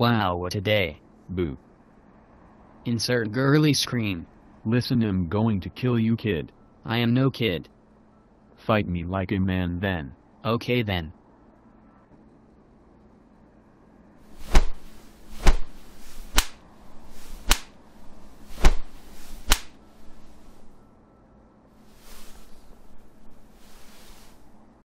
Wow, what a day. Boo. Insert girly scream. Listen, I'm going to kill you, kid. I am no kid. Fight me like a man then. Okay then.